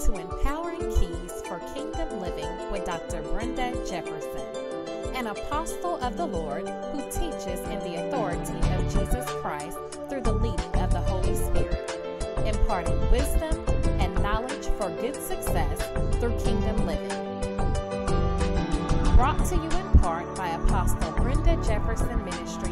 to Empowering Keys for Kingdom Living with Dr. Brenda Jefferson, an apostle of the Lord who teaches in the authority of Jesus Christ through the leading of the Holy Spirit, imparting wisdom and knowledge for good success through kingdom living. Brought to you in part by Apostle Brenda Jefferson Ministries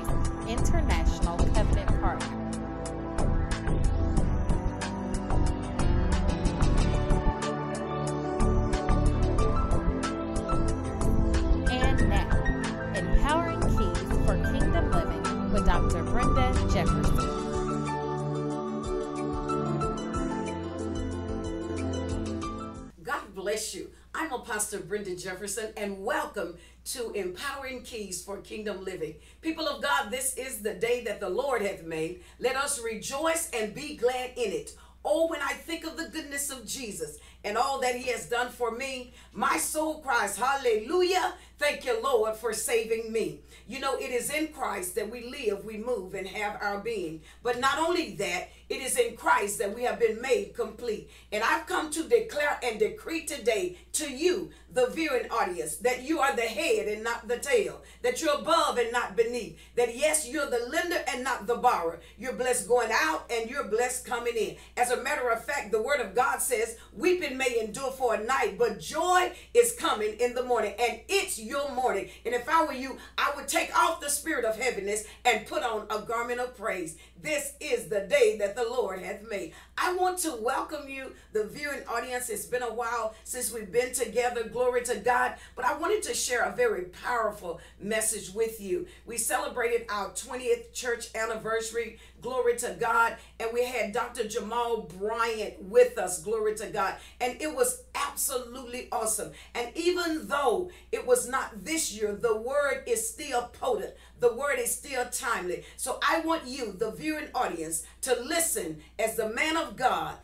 bless you. I'm Apostle Brenda Jefferson, and welcome to Empowering Keys for Kingdom Living. People of God, this is the day that the Lord hath made. Let us rejoice and be glad in it. Oh, when I think of the goodness of Jesus and all that he has done for me, my soul cries, Hallelujah. Thank you, Lord, for saving me. You know, it is in Christ that we live, we move, and have our being. But not only that, it is in Christ that we have been made complete. And I've come to declare and decree today to you, the viewing audience, that you are the head and not the tail, that you're above and not beneath, that yes, you're the lender and not the borrower. You're blessed going out and you're blessed coming in. As a matter of fact, the word of God says, weeping may endure for a night, but joy is coming in the morning, and it's your morning. And if I were you, I would take off the spirit of heaviness and put on a garment of praise. This is the day that the Lord hath made. I want to welcome you, the viewing audience. It's been a while since we've been together. Glory to God. But I wanted to share a very powerful message with you. We celebrated our 20th church anniversary. Glory to God. And we had Dr. Jamal Bryant with us. Glory to God. And it was absolutely awesome. And even though it was not this year, the word is still potent. The word is still timely. So I want you, the viewing audience, to listen as the man of God,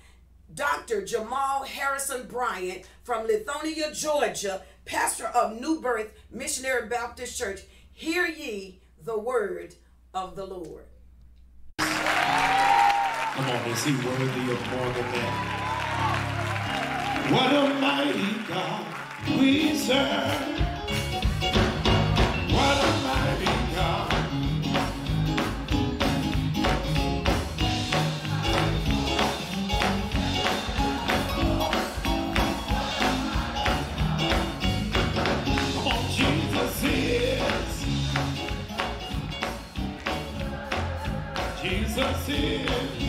Dr. Jamal Harrison Bryant from Lithonia, Georgia, pastor of New Birth Missionary Baptist Church, hear ye the word of the Lord. Come on, is he worthy of more than that? What a mighty God we serve. Jesus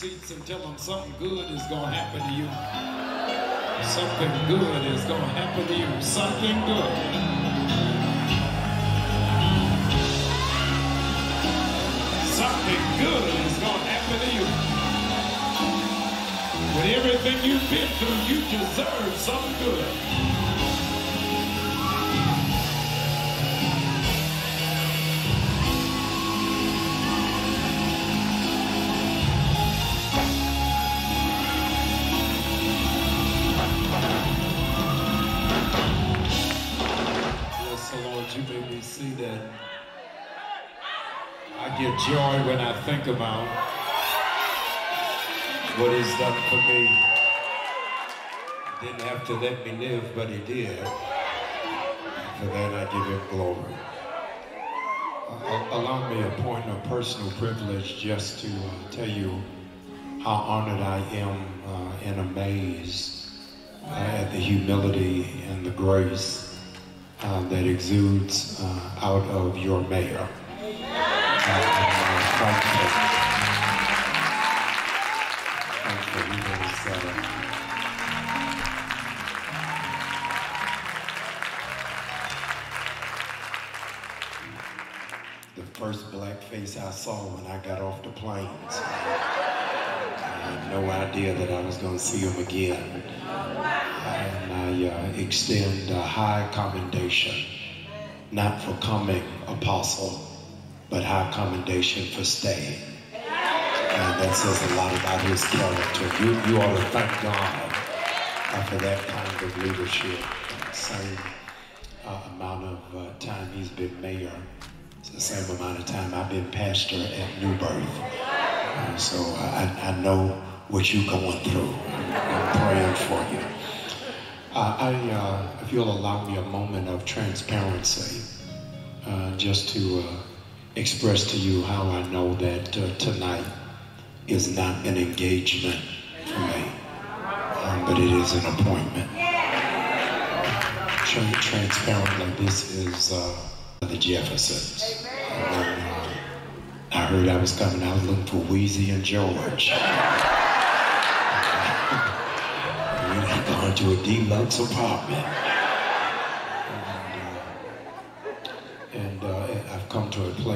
seats and tell them something good is going to happen to you. Something good is going to happen to you. Something good. Something good is going to happen to you. With everything you've been through, you deserve something good. Joy when I think about what he's done for me. Didn't have to let me live, but he did. For that I give him glory. Uh, allow me a point of personal privilege just to uh, tell you how honored I am uh, and amazed uh, at the humility and the grace uh, that exudes out of your mayor. The first black face I saw when I got off the planes. I had no idea that I was going to see him again. And I uh, extend a high commendation, not for coming apostle, but high commendation for staying. And that says a lot about his character. You, you ought to thank God uh, for that kind of leadership. Same uh, amount of uh, time he's been mayor. It's the same amount of time I've been pastor at New Birth. Uh, so I, I know what you're going through. I'm praying for you. Uh, I, uh, if you'll allow me a moment of transparency, uh, just to uh, express to you how I know that uh, tonight is not an engagement for me, um, but it is an appointment. Tra- transparently, this is uh, the Jeffersons. And, uh, I heard I was coming out looking for Weezy and George. We're not going to a deluxe apartment.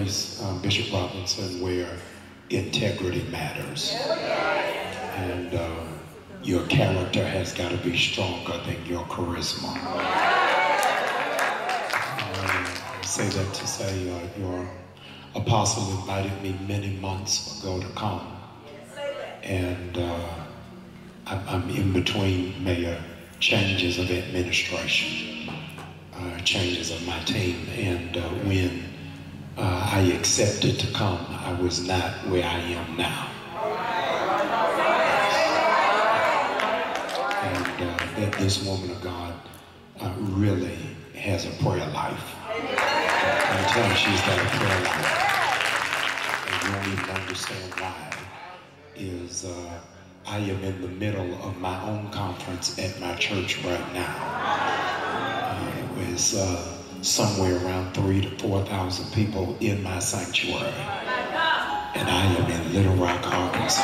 Place, um, Bishop Robinson, where integrity matters. And uh, your character has got to be stronger than your charisma. Um, say that to say uh, your apostle invited me many months ago to come. And uh, I'm, in between mayor changes of administration, uh, changes of my team. And uh, when uh, I accepted to come, I was not where I am now. And uh, that this woman of God uh, really has a prayer life. I'm telling you, she's got a prayer life. And you don't even understand why. Is uh, I am in the middle of my own conference at my church right now. Uh, it was uh, somewhere around three to 4,000 people in my sanctuary. And I am in Little Rock, Arkansas.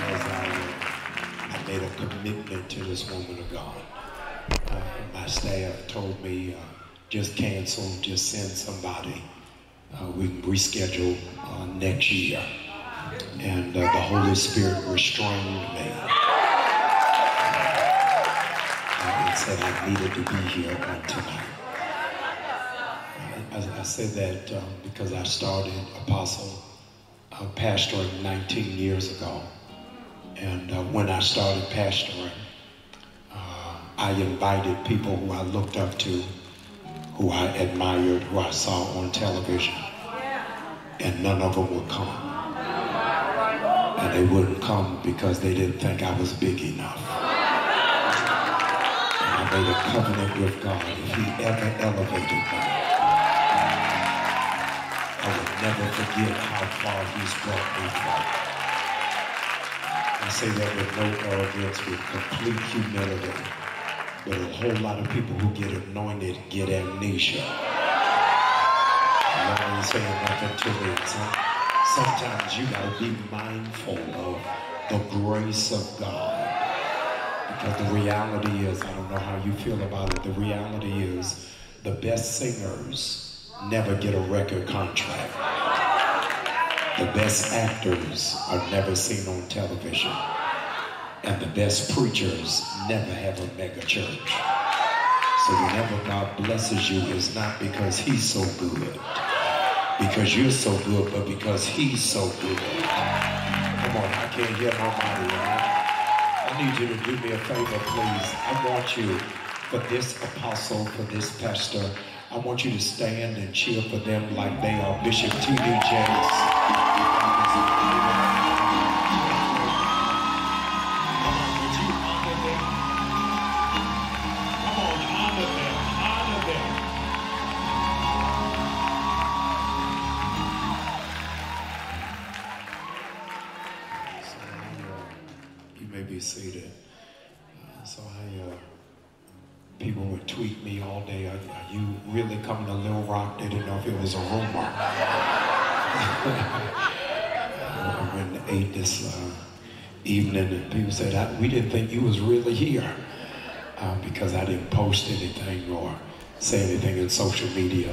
As I, I made a commitment to this woman of God. Uh, my staff told me, uh, just cancel, just send somebody. Uh, we can reschedule uh, next year. And uh, the Holy Spirit restrained me. Uh, and said I needed to be here on tonight. I, I said that um, because I started Apostle uh, pastoring 19 years ago. And uh, when I started pastoring, uh, I invited people who I looked up to, who I admired, who I saw on television. And none of them would come. And they wouldn't come because they didn't think I was big enough. And I made a covenant with God. If He ever elevated me, I will never forget how far He's brought me from. I say that with no arrogance, with complete humility. But a whole lot of people who get anointed get amnesia. No one's saying nothing to me. Some- Sometimes you gotta be mindful of the grace of God. Because the reality is, I don't know how you feel about it, the reality is the best singers never get a record contract. The best actors are never seen on television. And the best preachers never have a mega church. So whenever God blesses you, it's not because he's so good, because you're so good, but because he's so good. Come on, I can't hear nobody. I, I need you to do me a favor, please. I want you, for this apostle, for this pastor, I want you to stand and cheer for them like they are Bishop T.D. Jakes. Because I didn't post anything or say anything in social media,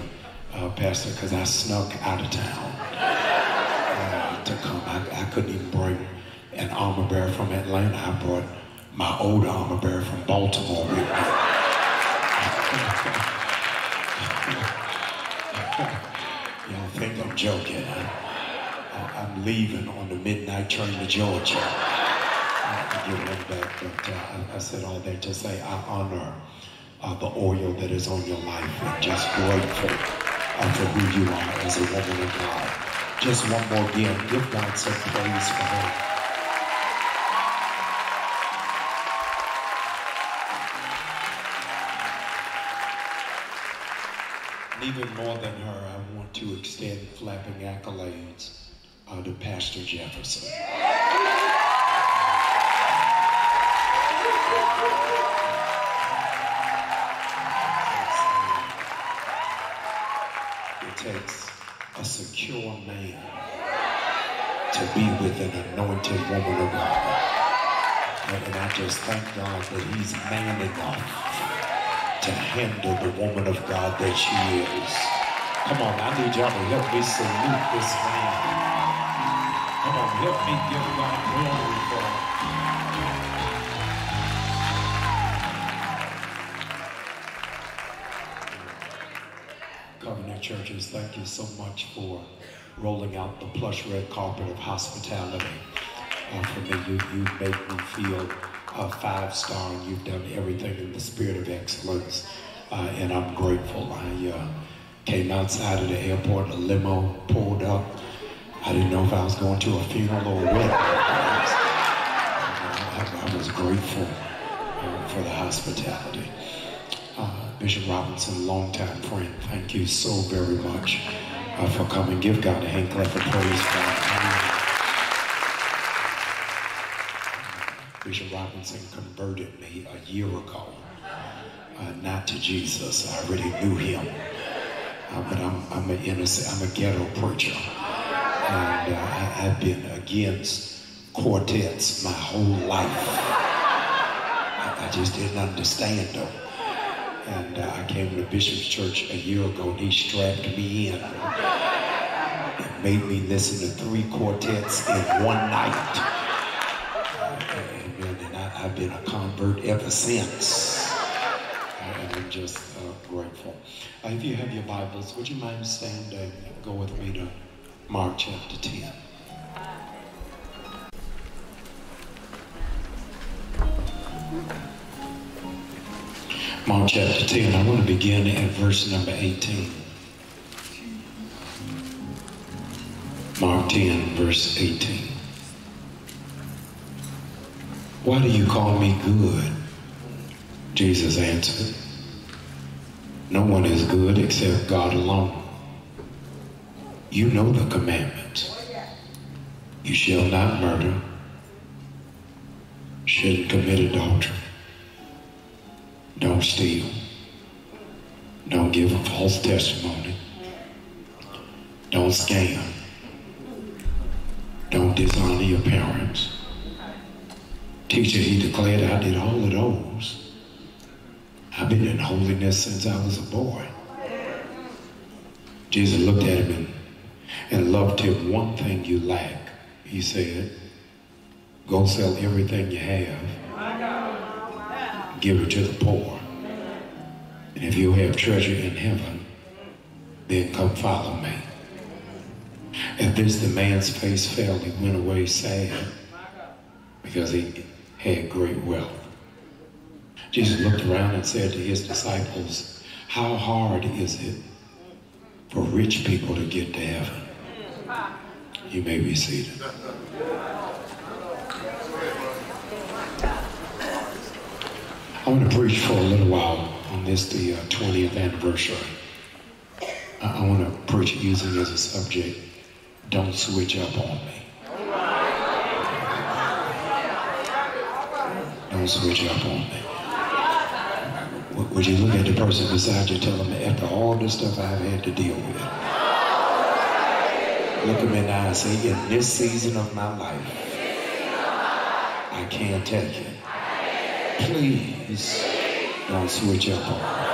uh, Pastor, because I snuck out of town uh, to come. I, I couldn't even bring an armor bearer from Atlanta. I brought my old armor bearer from Baltimore with me. Y'all think I'm joking. I, am leaving on the midnight train to Georgia. I back, but uh, I, said all that to say I honor uh, the oil that is on your life and just grateful uh, for who you are as a woman of God. Just one more again, give God some praise for her. And even more than her, I want to extend flapping accolades uh, to Pastor Jefferson. Takes a secure man to be with an anointed woman of God. And I just thank God that he's man enough to handle the woman of God that she is. Come on, I need y'all to help me salute this man. Come on, help me give God glory for Thank you so much for rolling out the plush red carpet of hospitality. Uh, for me, you, you make me feel a five star and you've done everything in the spirit of excellence. Uh, and I'm grateful. I uh, came outside of the airport, a limo pulled up. I didn't know if I was going to a funeral or a wedding. I, I, was grateful uh, for the hospitality. Bishop Robinson, longtime friend, thank you so very much uh, for coming. Give God a hand clap of praise. Bishop Robinson converted me a year ago, uh, not to Jesus. I already knew him, uh, but I'm, I'm an innocent, I'm a ghetto preacher. And uh, I, have been against quartets my whole life. I, I just didn't understand them. And uh, I came to Bishop's Church a year ago and he strapped me in and made me listen to three quartets in one night. And I've been a convert ever since. And I'm just uh, grateful. Uh, if you have your Bibles, would you mind standing and go with me to Mark chapter 10? Mark chapter 10, I want to begin at verse number 18. Mark 10, verse 18. Why do you call me good? Jesus answered, No one is good except God alone. You know the commandments. You shall not murder, shouldn't commit adultery, don't steal, don't give a false testimony, don't scam, don't dishonor your parents, Teacher, he declared, I did all of those. I've been in holiness since I was a boy. Jesus looked at him and, and loved him. One thing you lack, he said, go sell everything you have, give it to the poor. And if you have treasure in heaven, then come follow me. At this, the man's face fell. He went away sad because he had great wealth. Jesus looked around and said to his disciples, How hard is it for rich people to get to heaven? You may be seated. I want to preach for a little while on this, the uh, 20th anniversary. I, I want to preach using as a subject, Don't Switch Up on Me. Don't switch up on me. Would you look at the person beside you and tell them, after all the stuff I've had to deal with, look at me now and say, in this season of my life, I can't take it. Please don't switch up.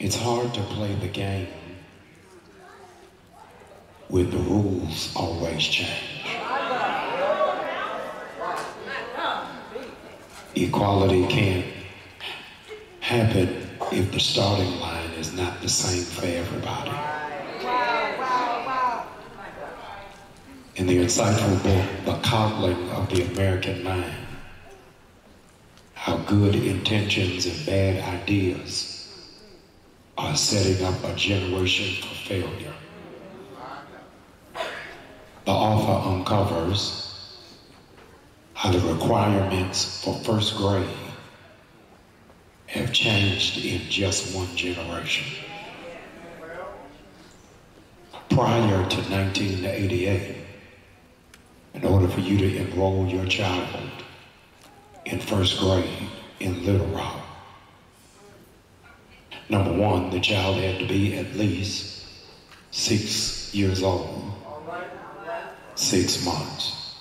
It's hard to play the game with the rules always change. Equality can't happen if the starting line is not the same for everybody. In the insightful book, The Coddling of the American Mind, how good intentions and bad ideas are setting up a generation for failure. The author uncovers how the requirements for first grade have changed in just one generation. Prior to 1988, in order for you to enroll your child in first grade in Little Rock, Number one, the child had to be at least six years old, six months.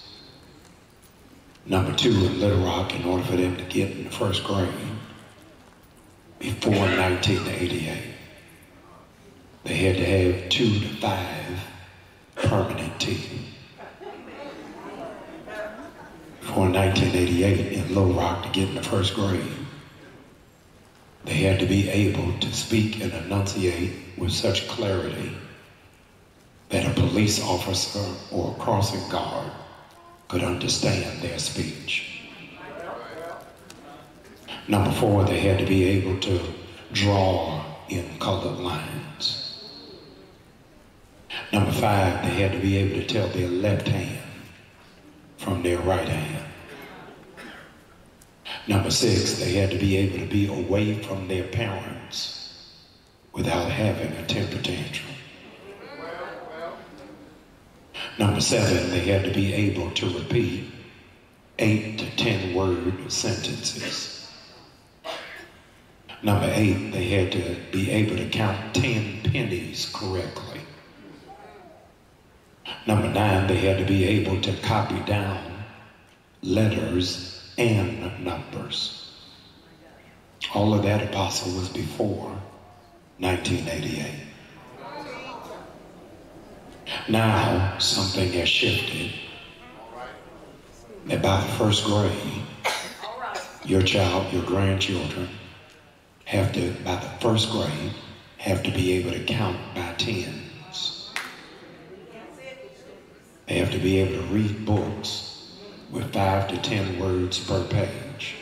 Number two, in Little Rock, in order for them to get in the first grade, before 1988, they had to have two to five permanent teeth. Before 1988, in Little Rock, to get in the first grade, they had to be able to speak and enunciate with such clarity that a police officer or a crossing guard could understand their speech. Number four, they had to be able to draw in colored lines. Number five, they had to be able to tell their left hand from their right hand. Number six, they had to be able to be away from their parents without having a temper tantrum. Number seven, they had to be able to repeat eight to ten word sentences. Number eight, they had to be able to count ten pennies correctly. Number nine, they had to be able to copy down letters and numbers. All of that apostle was before 1988. Now something has shifted. That by first grade, your child, your grandchildren have to, by the first grade, have to be able to count by tens. They have to be able to read books with five to ten words per page.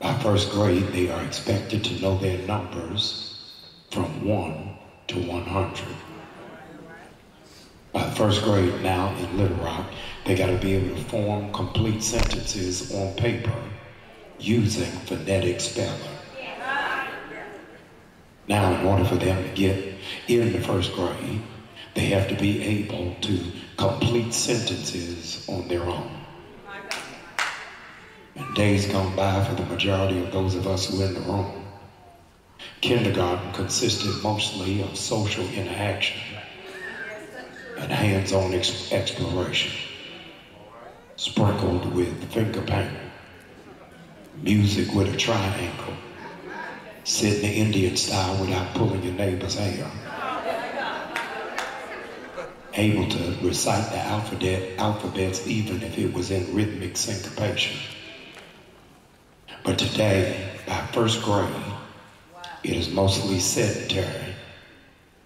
By first grade, they are expected to know their numbers from 1 to 100. By first grade now in Little Rock, they got to be able to form complete sentences on paper using phonetic spelling. Now, in order for them to get in the first grade, they have to be able to complete sentences on their own. And days gone by for the majority of those of us who are in the room, kindergarten consisted mostly of social interaction and hands-on ex exploration, sprinkled with finger painting, music with a triangle, the Indian style without pulling your neighbor's hair able to recite the alphabet, alphabets even if it was in rhythmic syncopation. But today, by first grade, it is mostly sedentary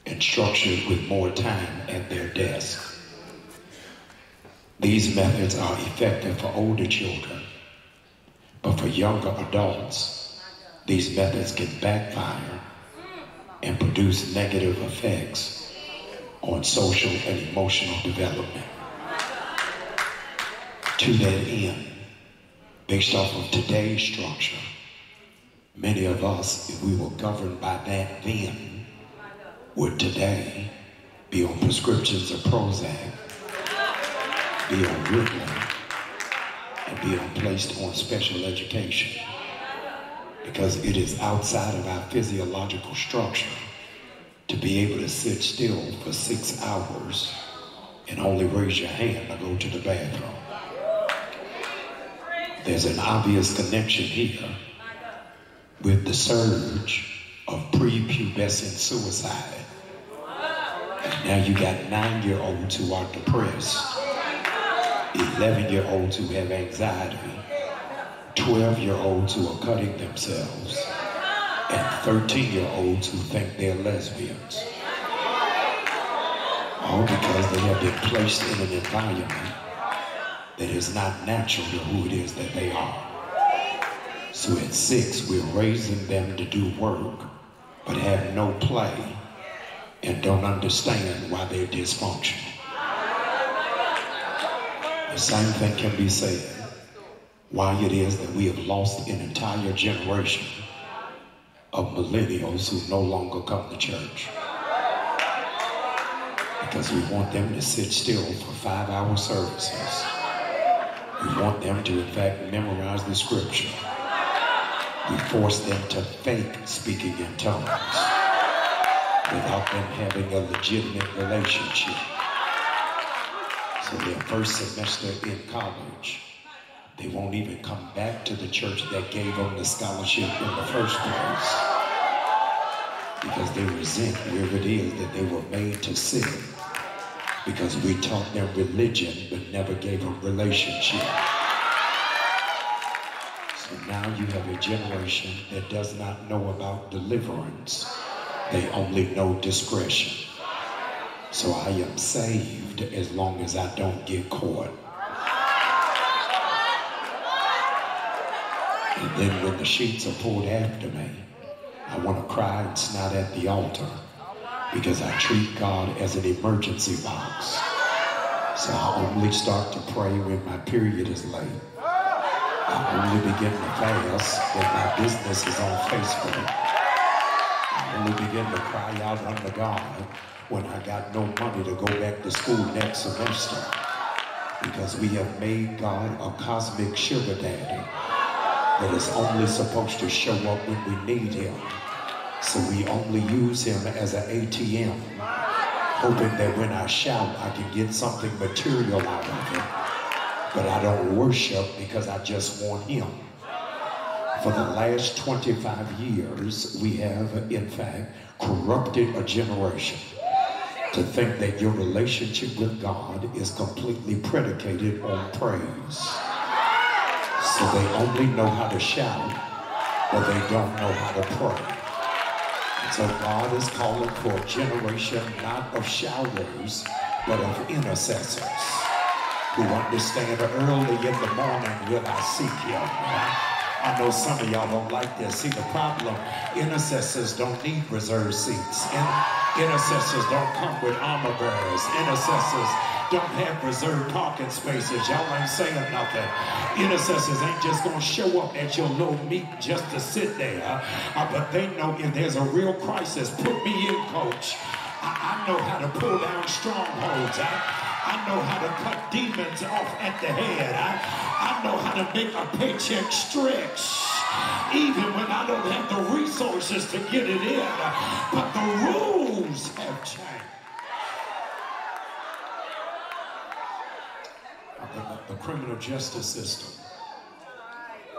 and structured with more time at their desk. These methods are effective for older children, but for younger adults, these methods can backfire and produce negative effects on social and emotional development. To that end, based off of today's structure, Many of us, if we were governed by that then, would today be on prescriptions of Prozac, be on Ritalin, and be on placed on special education. Because it is outside of our physiological structure to be able to sit still for six hours and only raise your hand to go to the bathroom. There's an obvious connection here with the surge of prepubescent suicide. And now you got nine-year-olds who are depressed, 11-year-olds who have anxiety, 12-year-olds who are cutting themselves, and 13-year-olds who think they're lesbians. All because they have been placed in an environment that is not natural to who it is that they are. So at six, we're raising them to do work, but have no play and don't understand why they're dysfunctional. The same thing can be said why it is that we have lost an entire generation of millennials who no longer come to church. Because we want them to sit still for five hour services. We want them to, in fact, memorize the scripture. We force them to fake speaking in tongues without them having a legitimate relationship. So their first semester in college, they won't even come back to the church that gave them the scholarship in the first place because they resent where it is that they were made to sin. because we taught them religion but never gave them relationship. So now you have a generation that does not know about deliverance. They only know discretion. So I am saved as long as I don't get caught. And then when the sheets are pulled after me, I want to cry and snot at the altar because I treat God as an emergency box. So I only start to pray when my period is late. I only begin to fast when my business is on Facebook. I only begin to cry out unto God when I got no money to go back to school next semester. Because we have made God a cosmic sugar daddy that is only supposed to show up when we need him. So we only use him as an ATM, hoping that when I shout, I can get something material out of it. But I don't worship because I just want him. For the last 25 years, we have, in fact, corrupted a generation to think that your relationship with God is completely predicated on praise. So they only know how to shout, but they don't know how to pray. And so God is calling for a generation not of shouters, but of intercessors who understand early in the morning will I seek him. I know some of y'all don't like this. See, the problem, intercessors don't need reserved seats. Intercessors don't come with armor bearers. Intercessors don't have reserved parking spaces. Y'all ain't saying nothing. Intercessors ain't just to show up at your little meet just to sit there. Uh, but they know if there's a real crisis, put me in, coach. I, I know how to pull down strongholds. I, I know how to cut demons off at the head. I know how to make a paycheck stretch even when I don't have the resources to get it in. But the rules have changed. The, the criminal justice system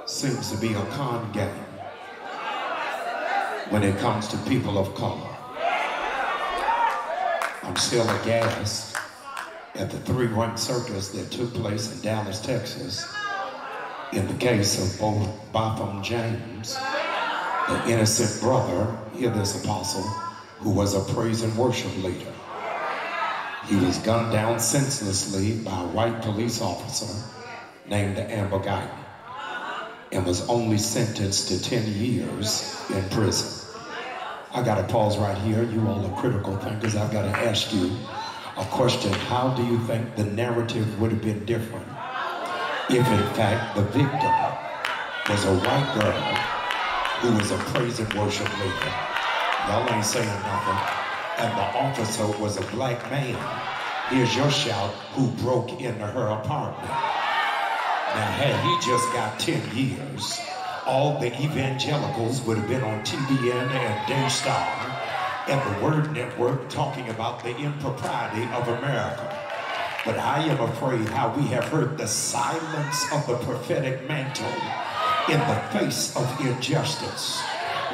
seems to be a con game when it comes to people of color. I'm still aghast at the three ring circus that took place in Dallas, Texas, in the case of both Botham Jean, the innocent brother, hear this apostle, who was a praise and worship leader. He was gunned down senselessly by a white police officer named Amber Guyger and was only sentenced to 10 years in prison. I got to pause right here. You all are critical thinkers. I've got to ask you a question. How do you think the narrative would have been different if, in fact, the victim was a white girl who was a praise and worship leader. Y'all ain't saying nothing. And the officer was a black man. Here's your shout, who broke into her apartment. Now, had he just got 10 years, all the evangelicals would have been on TBN and Daystar and the Word Network talking about the impropriety of America. But I am afraid how we have heard the silence of the prophetic mantle in the face of injustice.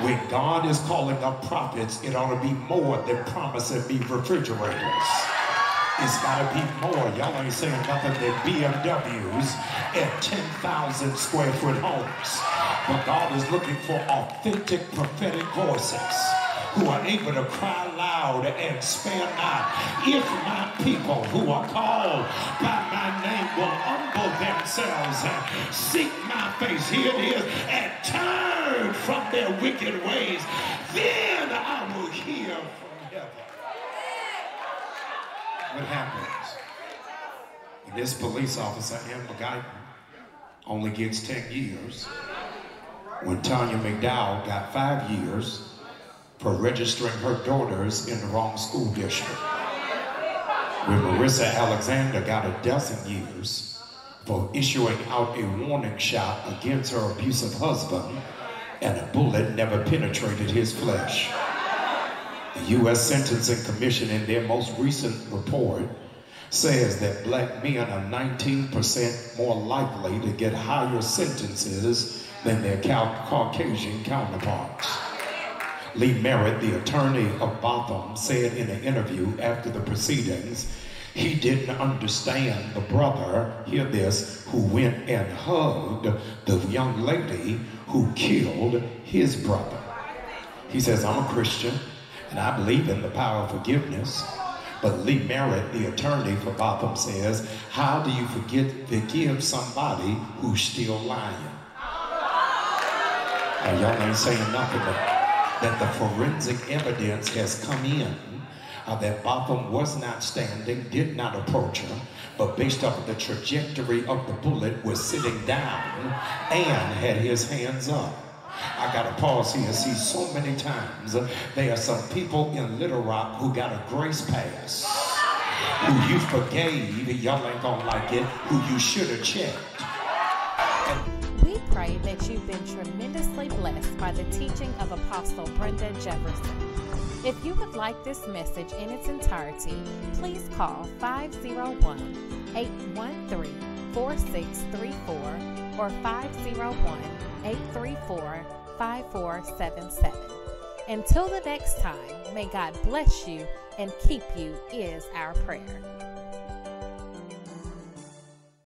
When God is calling up prophets, it ought to be more than promising me refrigerators. It's got to be more. Y'all ain't saying nothing than BMWs and 10,000 square foot homes. But God is looking for authentic prophetic voices who are able to cry loud and spare not. If my people who are called by my name will humble themselves and seek my face, here it is, and turn from their wicked ways, then I will hear from heaven. What happens? This police officer, Amber Guyger, only gets 10 years. When Tanya McDowell got five years, for registering her daughters in the wrong school district. When Marissa Alexander got a dozen years for issuing out a warning shot against her abusive husband, and a bullet never penetrated his flesh. The U.S. Sentencing Commission, in their most recent report, says that black men are 19% more likely to get higher sentences than their Caucasian counterparts. Lee Merritt, the attorney of Botham, said in an interview after the proceedings, he didn't understand the brother, hear this, who went and hugged the young lady who killed his brother. He says, I'm a Christian and I believe in the power of forgiveness. But Lee Merritt, the attorney for Botham, says, How do you forget forgive somebody who's still lying? Now, y'all ain't saying nothing that the forensic evidence has come in uh, that Botham was not standing, did not approach her, but based off of the trajectory of the bullet was sitting down and had his hands up. I got to pause here and see so many times uh, there are some people in Little Rock who got a grace pass, who you forgave, y'all ain't gonna like it, who you should have checked by the teaching of Apostle Brenda Jefferson. If you would like this message in its entirety, please call 501 813 4634 or 501 834 5477. Until the next time, may God bless you and keep you, is our prayer.